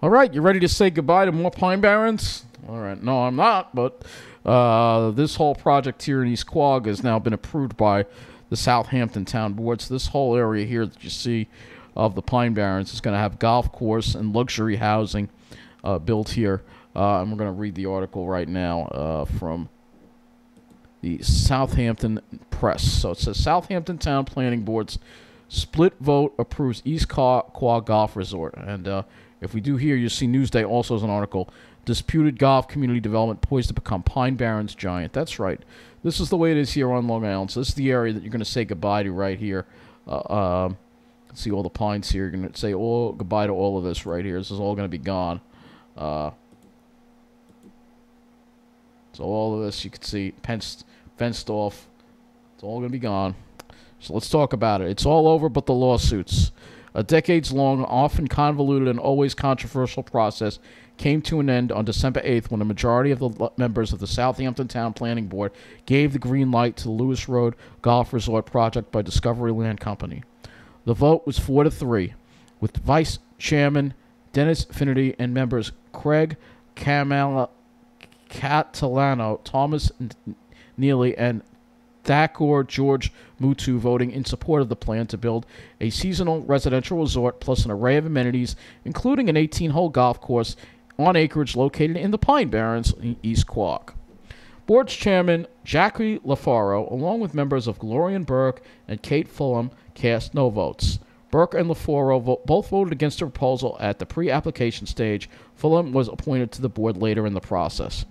All right, you ready to say goodbye to more Pine Barrens? All right, no, I'm not, but uh, this whole project here in East Quogue has now been approved by the Southampton Town Board. So this whole area here that you see of the Pine Barrens is going to have golf course and luxury housing uh, built here. Uh, and we're going to read the article right now uh, from the Southampton Press. So it says Southampton Town Planning Board's split vote approves East Quogue Golf Resort. And uh, if we do here, you see Newsday also has an article. Disputed golf community development poised to become Pine Barrens giant. That's right. This is the way it is here on Long Island. So this is the area that you're going to say goodbye to right here. Uh, um, see all the pines here. You're going to say all goodbye to all of this right here. This is all going to be gone. Uh, so all of this you can see fenced, fenced off. It's all going to be gone. So let's talk about it. It's all over but the lawsuits. A decades long, often convoluted, and always controversial process came to an end on December 8th when a majority of the members of the Southampton Town Planning Board gave the green light to the Lewis Road Golf Resort project by Discovery Land Company. The vote was 4 to 3, with Vice Chairman Dennis Finnerty and members Craig Camala, Catalano, Thomas Neely, and Thakur George Mutu voting in support of the plan to build a seasonal residential resort plus an array of amenities, including an 18 hole golf course on acreage located in the Pine Barrens in East Quogue. Board's chairman Jackie Lofaro, along with members of Glorian Burke and Kate Fulham, cast no votes. Burke and Lofaro vo- both voted against the proposal at the pre application stage. Fulham was appointed to the board later in the process.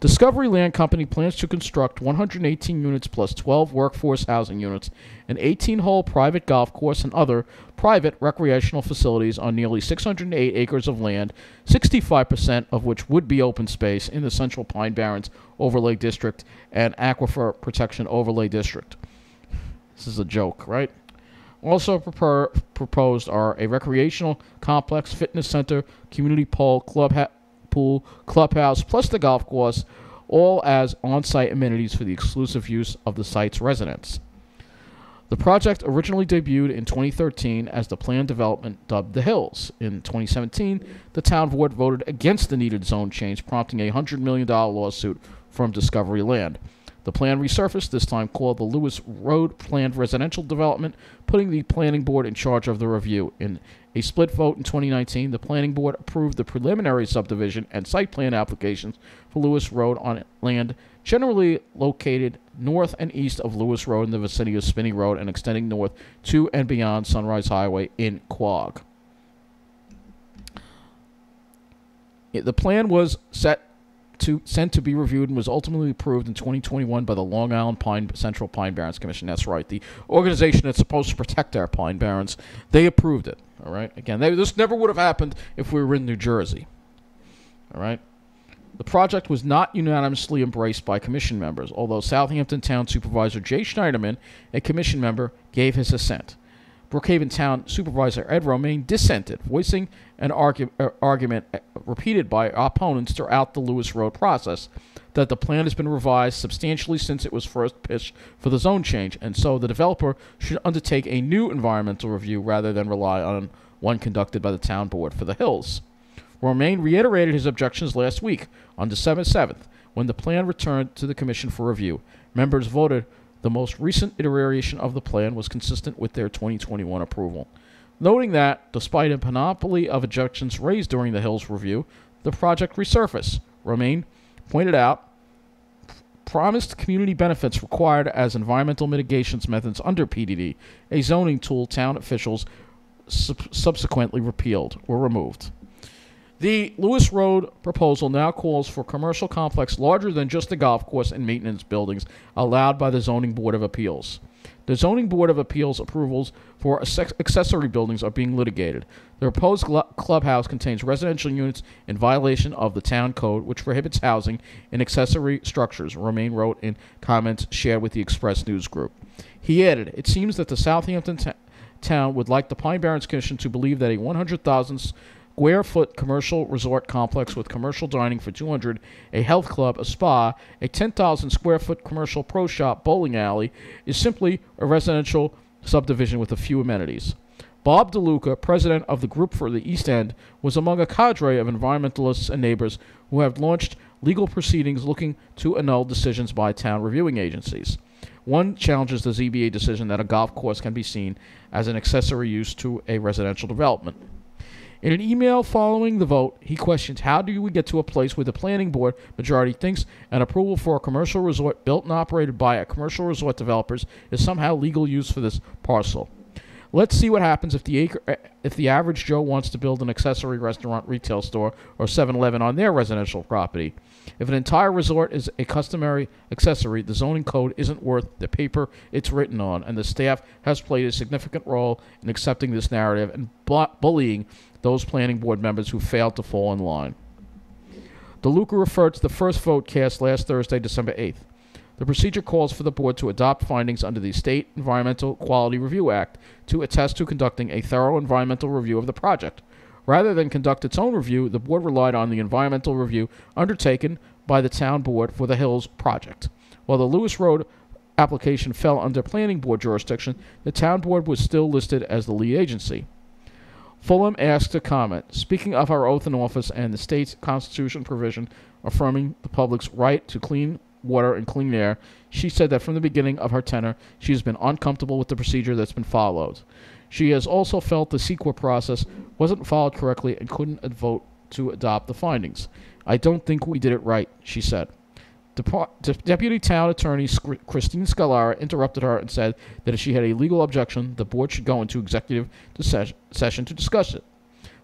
Discovery Land Company plans to construct 118 units plus 12 workforce housing units, an 18 hole private golf course, and other private recreational facilities on nearly 608 acres of land, 65% of which would be open space in the Central Pine Barrens Overlay District and Aquifer Protection Overlay District. This is a joke, right? Also proposed are a recreational complex, fitness center, community pool, club pool, clubhouse, plus the golf course, all as on site amenities for the exclusive use of the site's residents. The project originally debuted in 2013 as the planned development dubbed The Hills. In 2017, the town board voted against the needed zone change, prompting a $100 million lawsuit from Discovery Land. The plan resurfaced, this time called the Lewis Road Planned Residential Development, putting the planning board in charge of the review. In a split vote in 2019, the planning board approved the preliminary subdivision and site plan applications for Lewis Road on land generally located north and east of Lewis Road in the vicinity of Spinney Road and extending north to and beyond Sunrise Highway in Quogue. The plan was set to sent to be reviewed and was ultimately approved in 2021 by the Long Island Pine Central Pine Barrens Commission. That's right, the organization that's supposed to protect our pine barrens. They approved it. All right. Again, they, this never would have happened if we were in New Jersey. All right. The project was not unanimously embraced by commission members, although Southampton Town Supervisor Jay Schneiderman, a commission member, gave his assent. Brookhaven Town Supervisor Ed Romaine dissented, voicing an argu- uh, argument uh, repeated by opponents throughout the Lewis Road process that the plan has been revised substantially since it was first pitched for the zone change, and so the developer should undertake a new environmental review rather than rely on one conducted by the town board for the hills. Romaine reiterated his objections last week on December 7th when the plan returned to the commission for review. Members voted the most recent iteration of the plan was consistent with their 2021 approval. Noting that, despite a panoply of objections raised during the Hills review, the project resurfaced. Romaine pointed out promised community benefits required as environmental mitigations methods under PDD, a zoning tool town officials sub- subsequently repealed or removed. The Lewis Road proposal now calls for commercial complex larger than just the golf course and maintenance buildings allowed by the Zoning Board of Appeals. The Zoning Board of Appeals approvals for accessory buildings are being litigated. The proposed clubhouse contains residential units in violation of the town code, which prohibits housing in accessory structures, Romaine wrote in comments shared with the Express News Group. He added, It seems that the Southampton t- town would like the Pine Barrens Commission to believe that a 100,000 square foot commercial resort complex with commercial dining for 200, a health club, a spa, a 10,000 square foot commercial pro shop, bowling alley is simply a residential subdivision with a few amenities. Bob DeLuca, president of the Group for the East End, was among a cadre of environmentalists and neighbors who have launched legal proceedings looking to annul decisions by town reviewing agencies. One challenges the ZBA decision that a golf course can be seen as an accessory use to a residential development. In an email following the vote, he questions how do we get to a place where the planning board majority thinks an approval for a commercial resort built and operated by a commercial resort developers is somehow legal use for this parcel. Let's see what happens if the acre, eh, if the average Joe wants to build an accessory restaurant, retail store, or 7-Eleven on their residential property. If an entire resort is a customary accessory, the zoning code isn't worth the paper it's written on, and the staff has played a significant role in accepting this narrative and bu- bullying those planning board members who failed to fall in line. DeLuca referred to the first vote cast last Thursday, December 8th. The procedure calls for the board to adopt findings under the State Environmental Quality Review Act to attest to conducting a thorough environmental review of the project. Rather than conduct its own review, the board relied on the environmental review undertaken by the town board for the Hills project. While the Lewis Road application fell under planning board jurisdiction, the town board was still listed as the lead agency. Fulham asked to comment. Speaking of our oath in office and the state's constitution provision affirming the public's right to clean water and clean air, she said that from the beginning of her tenure, she has been uncomfortable with the procedure that's been followed. She has also felt the CEQA process wasn't followed correctly and couldn't vote to adopt the findings. I don't think we did it right, she said. Depa- De- Deputy Town Attorney Scr- Christine Scalera interrupted her and said that if she had a legal objection, the board should go into executive ses- session to discuss it.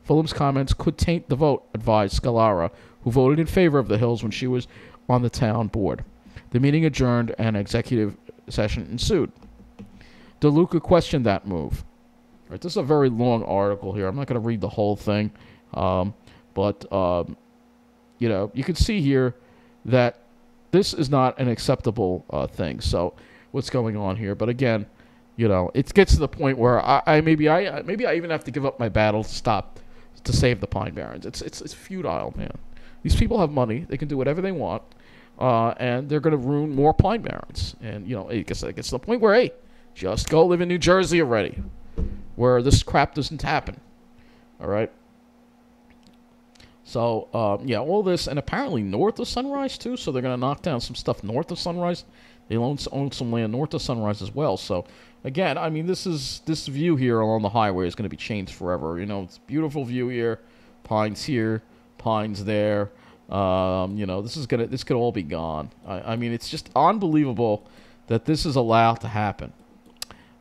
Fulham's comments could taint the vote, advised Scalera, who voted in favor of the Hills when she was on the town board. The meeting adjourned and executive session ensued. DeLuca questioned that move. This is a very long article here. I'm not going to read the whole thing, um, but um, you know you can see here that this is not an acceptable uh, thing. So what's going on here? But again, you know, it gets to the point where I, I maybe I maybe I even have to give up my battle to stop to save the Pine Barrens. It's it's it's futile, man. These people have money; they can do whatever they want, uh, and they're going to ruin more Pine Barrens. And you know, it gets it gets to the point where hey, just go live in New Jersey already, where this crap doesn't happen. All right. So um, yeah, all this, and apparently north of Sunrise too. So they're gonna knock down some stuff north of Sunrise. They own, own some land north of Sunrise as well. So again, I mean, this is this view here along the highway is gonna be changed forever. You know, it's beautiful view here, pines here, pines there. Um, you know, this is gonna this could all be gone. I, I mean, it's just unbelievable that this is allowed to happen.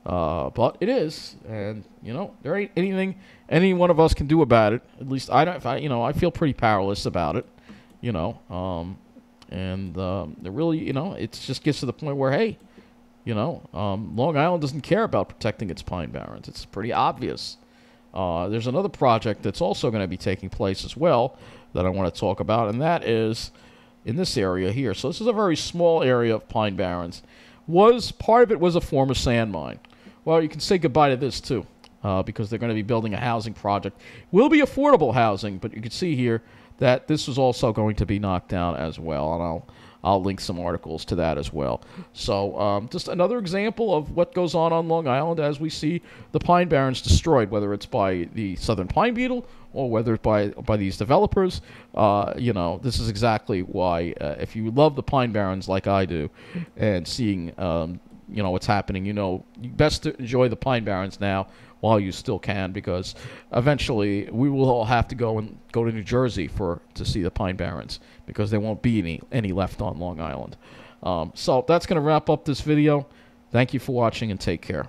Uh, but it is, and you know there ain't anything any one of us can do about it. At least I don't. I, you know, I feel pretty powerless about it. You know, um, and um, it really, you know, it just gets to the point where hey, you know, um, Long Island doesn't care about protecting its pine barrens. It's pretty obvious. Uh, there's another project that's also going to be taking place as well that I want to talk about, and that is in this area here. So this is a very small area of pine barrens. Was part of it was a former sand mine. Well, you can say goodbye to this too, uh, because they're going to be building a housing project. Will be affordable housing, but you can see here that this is also going to be knocked down as well, and I'll I'll link some articles to that as well. So, um, just another example of what goes on on Long Island as we see the pine barrens destroyed, whether it's by the southern pine beetle or whether it's by by these developers. Uh, you know, this is exactly why uh, if you love the pine barrens like I do, and seeing um, you know what's happening, you know, you best to enjoy the pine barrens now while you still can, because eventually we will all have to go and go to New Jersey for to see the pine barrens because there won't be any any left on Long Island. Um, so that's going to wrap up this video. Thank you for watching and take care.